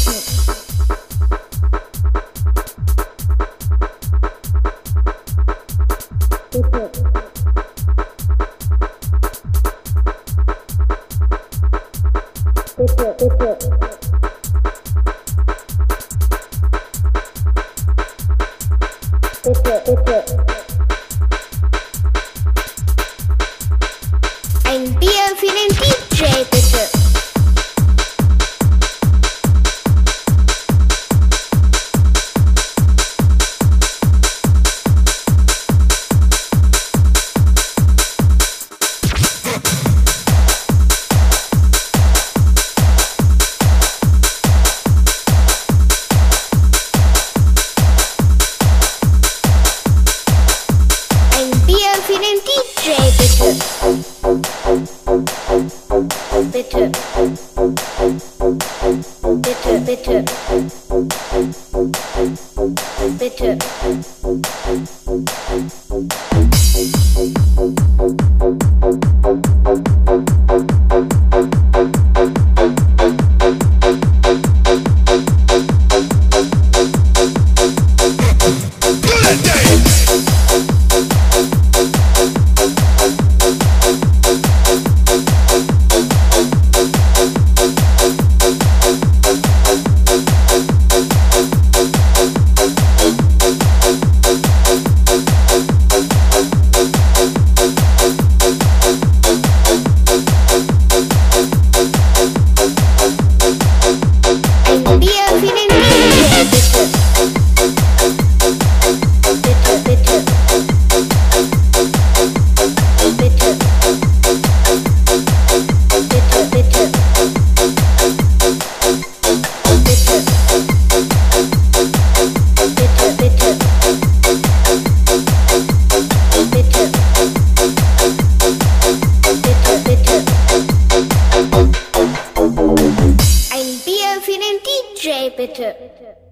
shit. bitte. Día sin DJ.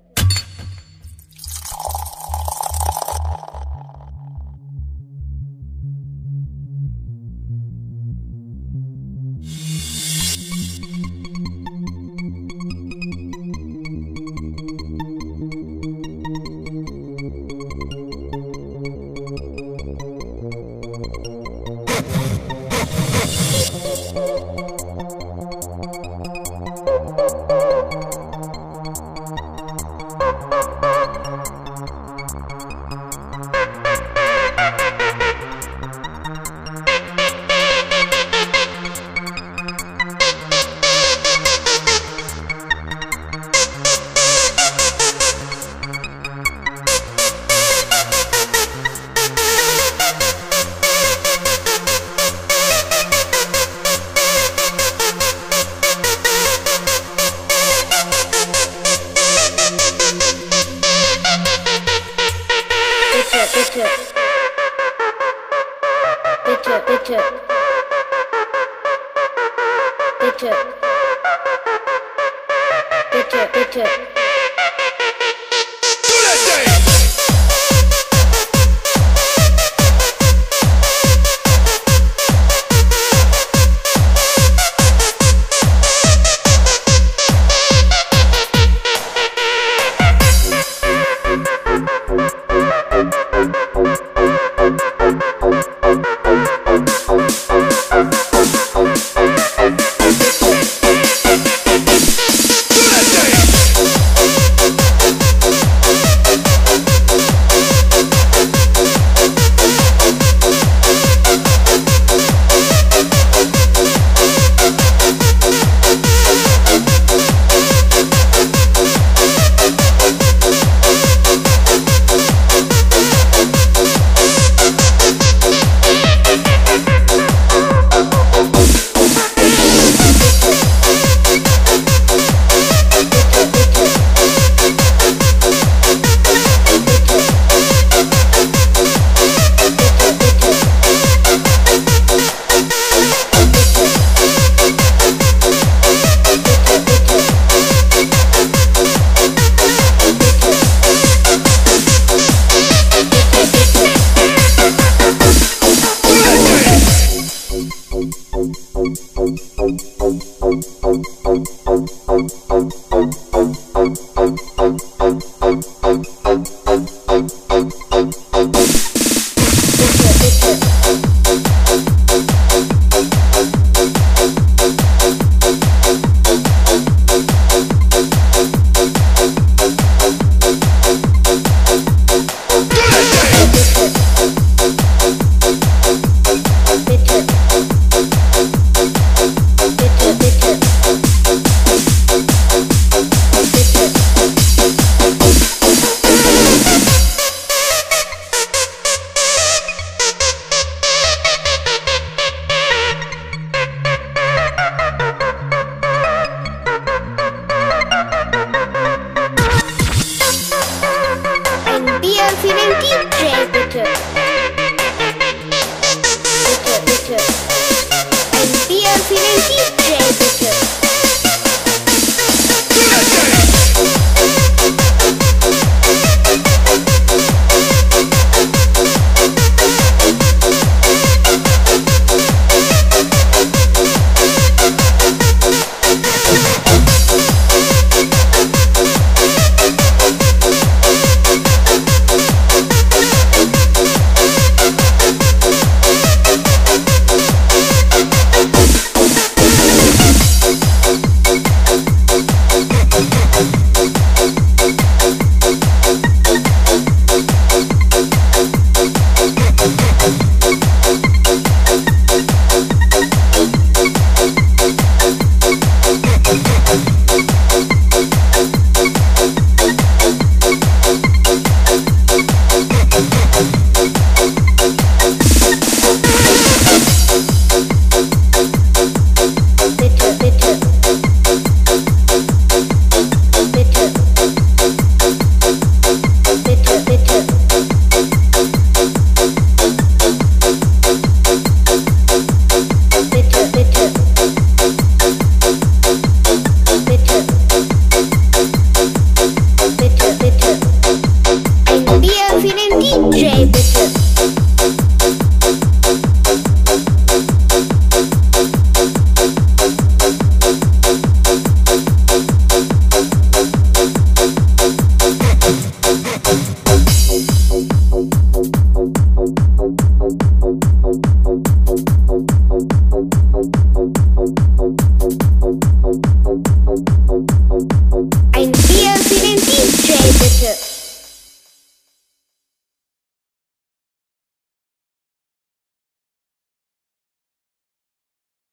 Bitch up, bitch up. Do that thing!